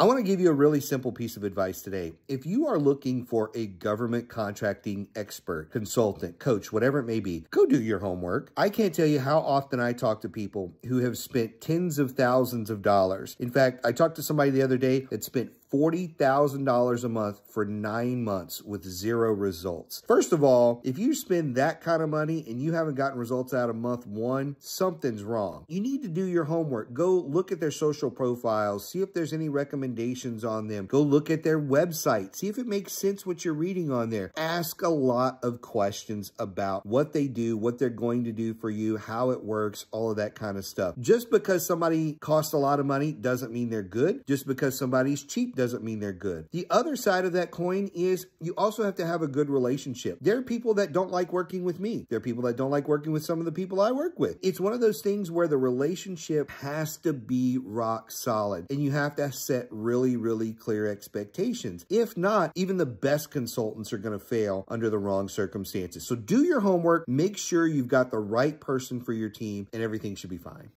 I want to give you a really simple piece of advice today. If you are looking for a government contracting expert, consultant, coach, whatever it may be, go do your homework. I can't tell you how often I talk to people who have spent tens of thousands of dollars. In fact, I talked to somebody the other day that spent $40,000 a month for nine months with zero results. First of all, if you spend that kind of money and you haven't gotten results out of month one, something's wrong. You need to do your homework. Go look at their social profiles, see if there's any recommendations on them. Go look at their website, see if it makes sense what you're reading on there. Ask a lot of questions about what they do, what they're going to do for you, how it works, all of that kind of stuff. Just because somebody costs a lot of money doesn't mean they're good. Just because somebody's cheap doesn't mean they're good. The other side of that coin is you also have to have a good relationship. There are people that don't like working with me. There are people that don't like working with some of the people I work with. It's one of those things where the relationship has to be rock solid and you have to set really, really clear expectations. If not, even the best consultants are going to fail under the wrong circumstances. So do your homework, make sure you've got the right person for your team and everything should be fine.